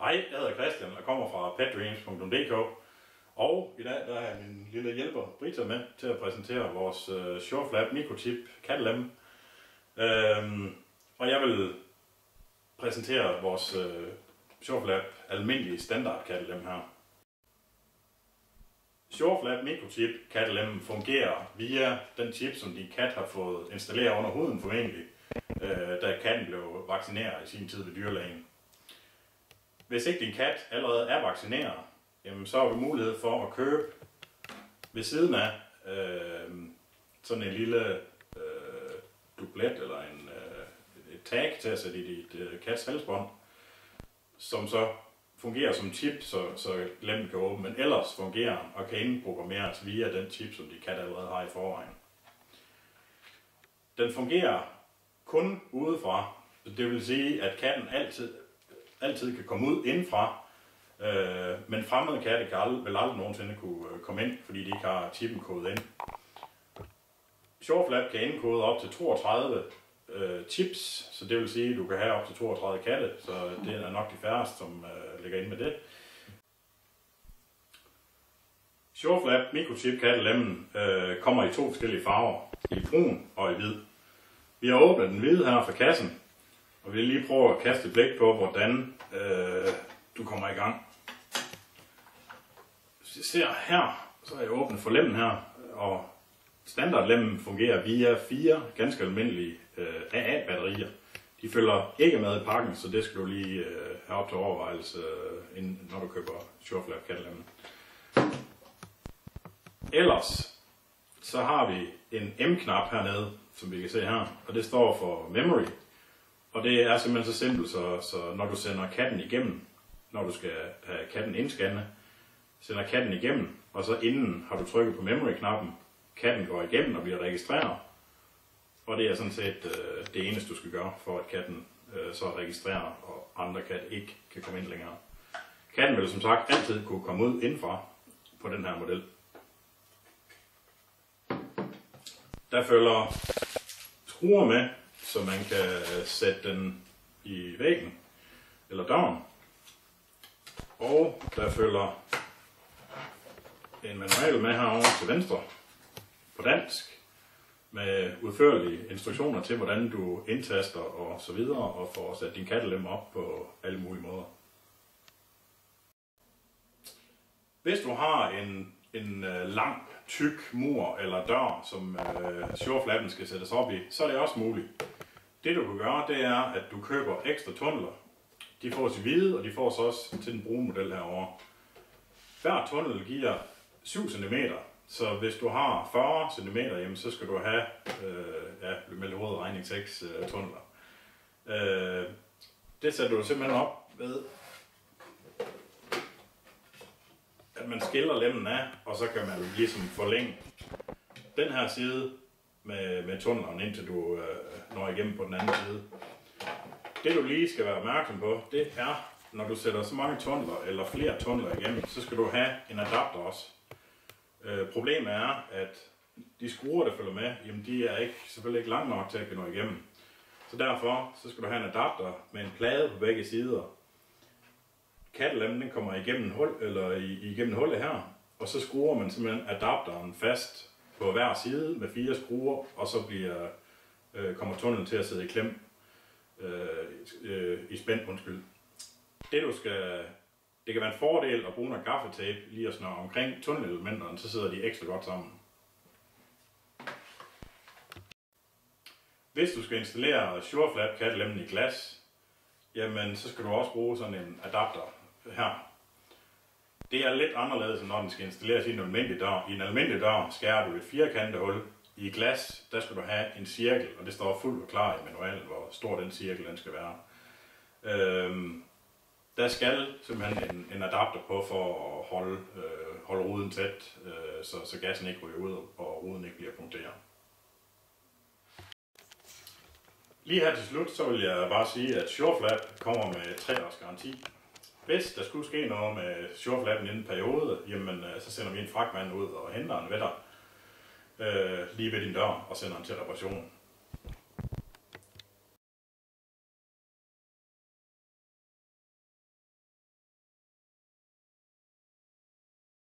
Hej, jeg hedder Christian og kommer fra petdreams.dk og i dag der er jeg min lille hjælper Brita med til at præsentere vores øh, uh, Shoreflap Microchip Catalem. Øhm, og jeg vil præsentere vores øh, uh, Shoreflap almindelige standard Catalem her. Shoreflap Microchip Catalem fungerer via den chip, som din kat har fået installeret under huden formentlig, uh, da katten blev vaccineret i sin tid ved dyrlægen. Hvis ikke din kat allerede er vaccineret, jamen så har du mulighed for at købe ved siden af øh, sådan en lille øh, dublet eller en, øh, et tag til at sætte i dit øh, kats halsbånd, som så fungerer som chip, så, så lemmen kan åbne, men ellers fungerer og kan indprogrammeres via den chip, som de kat allerede har i forvejen. Den fungerer kun udefra, det vil sige, at katten altid altid kan komme ud indenfra, øh, men fremmede katte kan ald- vil aldrig nogensinde kunne øh, komme ind, fordi de ikke har chippen kodet ind. Shoreflap kan indkode op til 32 øh, chips, så det vil sige, at du kan have op til 32 katte, så det er nok de færreste, som øh, ligger ind med det. Shoreflap Microchip Kattelemmen øh, kommer i to forskellige farver, i brun og i hvid. Vi har åbnet den hvide her fra kassen, og vi lige prøve at kaste et blik på, hvordan øh, du kommer i gang. Hvis I ser her, så er jeg åbnet for lemmen her, og standardlemmen fungerer via fire ganske almindelige øh, AA-batterier. De følger ikke med i pakken, så det skal du lige øh, have op til overvejelse, øh, inden, når du køber Shoreflap kattelemmen. Ellers, så har vi en M-knap hernede, som vi kan se her, og det står for Memory, og det er simpelthen så simpelt, så, så når du sender katten igennem, når du skal have katten indscanne, sender katten igennem, og så inden har du trykket på memory-knappen, katten går igennem og bliver registreret, og det er sådan set øh, det eneste, du skal gøre, for at katten øh, så registrerer, og andre kat ikke kan komme ind længere. Katten vil som sagt altid kunne komme ud indenfra på den her model. Der følger truer med, så man kan sætte den i væggen eller døren. Og der følger en manual med herovre til venstre på dansk med udførlige instruktioner til, hvordan du indtaster og så videre og får sat din kattelem op på alle mulige måder. Hvis du har en, en øh, lang, tyk mur eller dør, som øh, sjovflappen skal sættes op i, så er det også muligt. Det du kan gøre, det er, at du køber ekstra tunneler. De får i hvide, og de får så også til den brune model herovre. Hver tunnel giver 7 cm, så hvis du har 40 cm, jamen, så skal du have, øh, ja, med hovedregning 6 øh, tunneler. Øh, det sætter du simpelthen op ved, at man skiller lemmen af, og så kan man ligesom forlænge den her side med, med tunnelen, indtil du øh, når igennem på den anden side. Det du lige skal være opmærksom på, det er, når du sætter så mange tunneler eller flere tunneler igennem, så skal du have en adapter også. Øh, problemet er, at de skruer, der følger med, jamen de er ikke, selvfølgelig ikke langt nok til at nå igennem. Så derfor så skal du have en adapter med en plade på begge sider. Kattelemmen den kommer igennem, hul, eller igennem hullet her, og så skruer man simpelthen adapteren fast på hver side med fire skruer, og så bliver, øh, kommer tunnelen til at sidde i klem øh, øh, i spænd, undskyld. Det du skal, det kan være en fordel at bruge noget gaffetape lige at snøre omkring tunnelelementerne, så sidder de ekstra godt sammen. Hvis du skal installere SureFlap kattelemmen i glas, jamen så skal du også bruge sådan en adapter her. Det er lidt anderledes, end når den skal installeres i en almindelig dør. I en almindelig dør skærer du et firkantet hul. I glas, der skal du have en cirkel, og det står fuldt og klar i manualen, hvor stor den cirkel den skal være. Øhm, der skal simpelthen en, en adapter på for at holde, øh, holde ruden tæt, øh, så, så gassen ikke ryger ud, og ruden ikke bliver punkteret. Lige her til slut, så vil jeg bare sige, at SureFlap kommer med 3 års garanti. Hvis der skulle ske noget med shoreflappen inden periode, jamen øh, så sender vi en fragtmand ud og henter en ved øh, lige ved din dør og sender den til reparation.